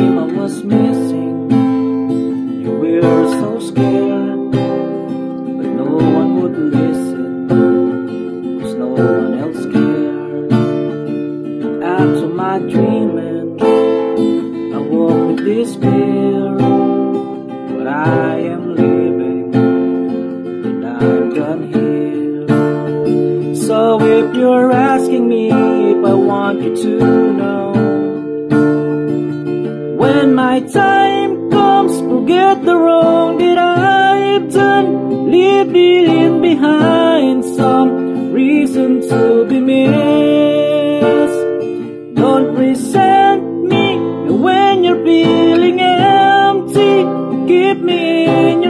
feel I was missing. You were so scared, but no one would listen, cause no one else cared. After my dreaming, I walk with despair, but I am living, and I'm done here. So if you're asking me if I want my time comes, forget the wrong that I've done. Leave it behind, some reason to be missed. Don't resent me when you're feeling empty. Keep me in your